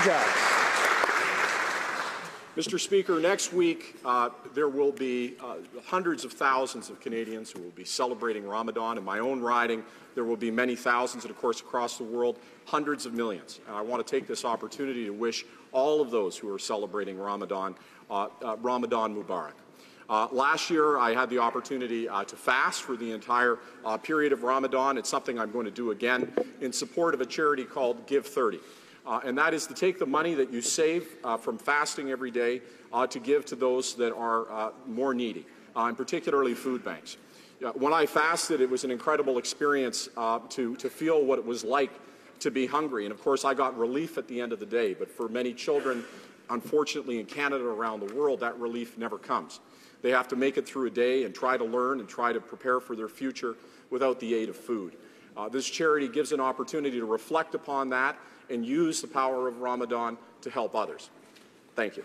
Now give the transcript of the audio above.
Ajax. Mr. Speaker, next week uh, there will be uh, hundreds of thousands of Canadians who will be celebrating Ramadan. In my own riding, there will be many thousands, and of course, across the world, hundreds of millions. And I want to take this opportunity to wish all of those who are celebrating Ramadan, uh, uh Ramadan Mubarak. Uh, last year, I had the opportunity uh, to fast for the entire uh, period of Ramadan. It's something I'm going to do again in support of a charity called Give 30 uh, and that is to take the money that you save uh, from fasting every day uh, to give to those that are uh, more needy, uh, and particularly food banks. when I fasted, it was an incredible experience uh, to, to feel what it was like to be hungry. And of course, I got relief at the end of the day. But for many children, unfortunately, in Canada around the world, that relief never comes. They have to make it through a day and try to learn and try to prepare for their future without the aid of food. Uh, this charity gives an opportunity to reflect upon that and use the power of Ramadan to help others. Thank you.